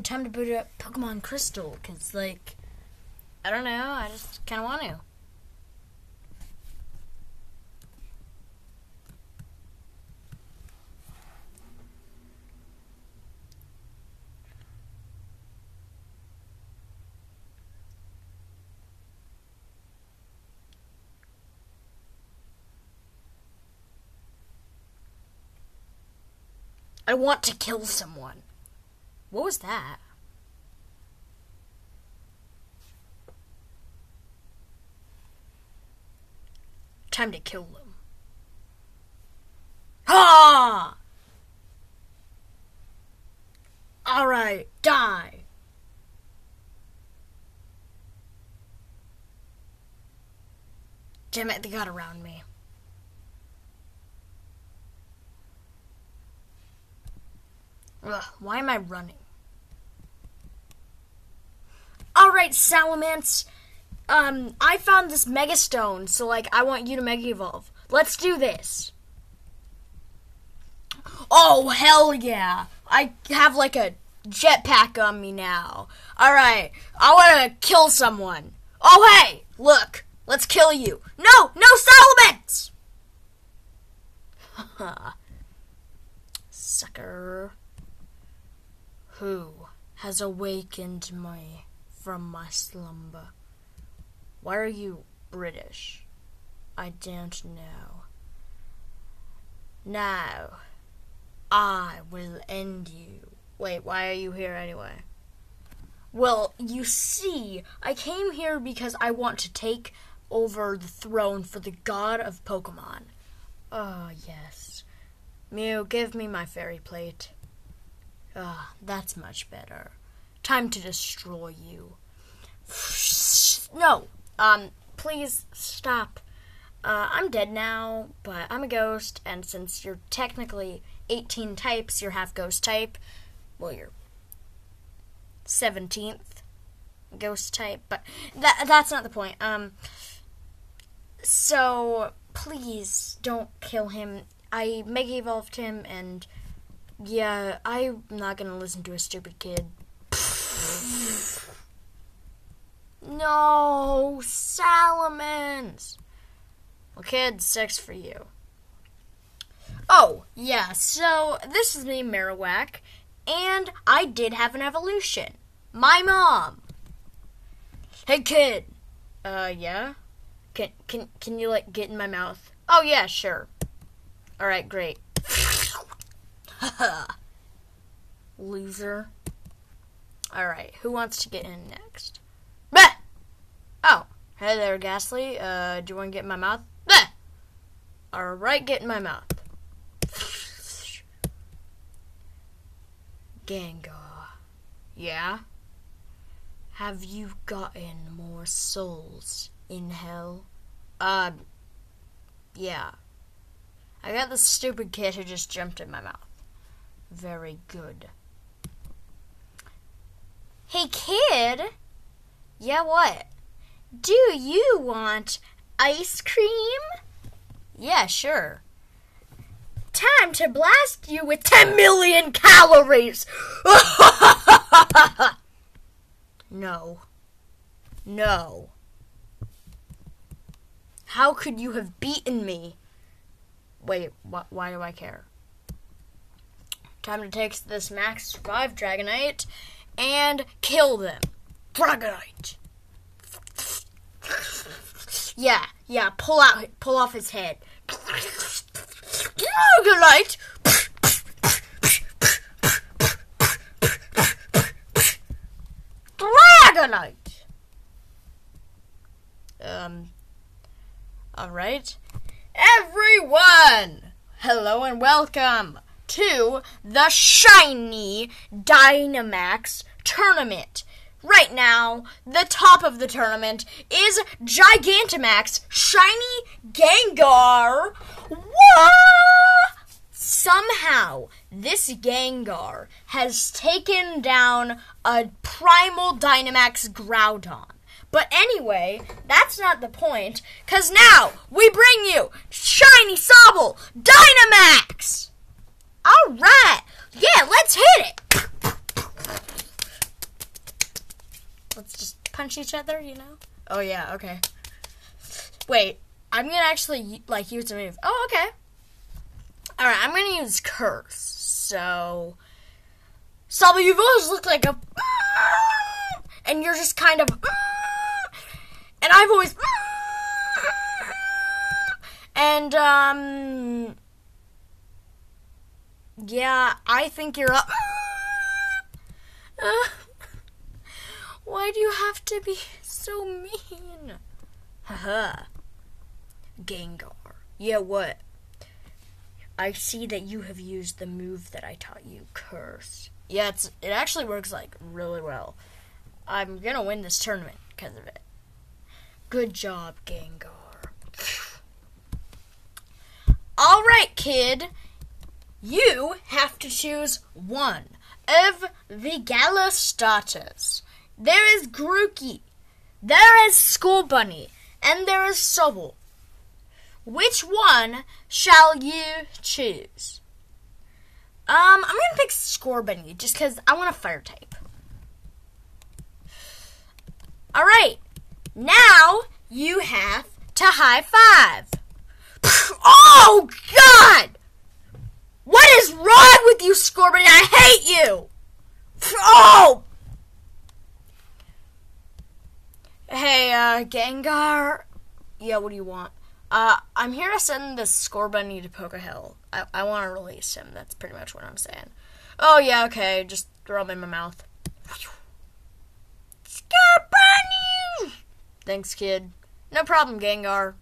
ooh, time to boot up Pokemon Crystal, because, like, I don't know, I just kind of want to. I want to kill someone. What was that? Time to kill them. Ah! Ha! Alright, die. Damn it, they got around me. Ugh, why am I running? Alright, Salamence. Um, I found this Mega Stone, so like I want you to Mega Evolve. Let's do this. Oh hell yeah. I have like a jetpack on me now. Alright, I wanna kill someone. Oh hey, look, let's kill you. No, no Salamence! Sucker. Who has awakened me from my slumber? Why are you British? I don't know. Now, I will end you. Wait, why are you here anyway? Well, you see, I came here because I want to take over the throne for the god of Pokemon. Oh, yes. Mew, give me my fairy plate. Ah, that's much better. Time to destroy you. No, um, please stop. Uh, I'm dead now, but I'm a ghost, and since you're technically 18 types, you're half ghost type. Well, you're 17th ghost type, but that that's not the point. Um, so please don't kill him. I mega evolved him, and yeah, I'm not gonna listen to a stupid kid. No, Salamence. Well, kid, sex for you. Oh, yeah, so this is me, Marowak, and I did have an evolution. My mom. Hey, kid. Uh, yeah? Can, can, can you, like, get in my mouth? Oh, yeah, sure. Alright, great. Loser. Alright, who wants to get in next? Bah! Oh, hey there, Gastly. Uh, do you want to get in my mouth? Bah! Alright, get in my mouth. Gengar. Yeah? Have you gotten more souls in hell? Uh, yeah. I got this stupid kid who just jumped in my mouth. Very good. Hey, kid! Yeah, what? Do you want ice cream? Yeah, sure. Time to blast you with 10 million calories! no. No. How could you have beaten me? Wait, wh- why do I care? Time to take this Max Survive Dragonite and kill them. Dragonite! Yeah, yeah, pull out, pull off his head. Dragonite! Dragonite! Um, alright. Everyone! Hello and welcome to the Shiny Dynamax Tournament. Right now, the top of the tournament is Gigantamax Shiny Gengar. What? Somehow, this Gengar has taken down a Primal Dynamax Groudon. But anyway, that's not the point, because now we bring you Shiny Sobble Dynamax! Alright, yeah, let's hit it! Punch each other, you know? Oh yeah, okay. Wait, I'm gonna actually like use a move. Oh, okay. All right, I'm gonna use curse. So, Saba, you've always looked like a, and you're just kind of, and I've always, and um, yeah, I think you're up. Have to be so mean? Haha. Gengar. Yeah, what? I see that you have used the move that I taught you, Curse. Yeah, it's, it actually works like really well. I'm gonna win this tournament because of it. Good job, Gengar. Alright, kid. You have to choose one of the Galar starters. There is Grookey, there is Scorbunny, and there is Sobble. Which one shall you choose? Um, I'm gonna pick Scorbunny just because I want a fire type. Alright, now you have to high five. Oh, God! What is wrong with you, Scorbunny? I hate you! Oh! Hey, uh, Gengar. Yeah, what do you want? Uh, I'm here to send the Scorbunny to Pokéhell. I, I want to release him. That's pretty much what I'm saying. Oh, yeah, okay. Just throw him in my mouth. Scorbunny! Thanks, kid. No problem, Gengar.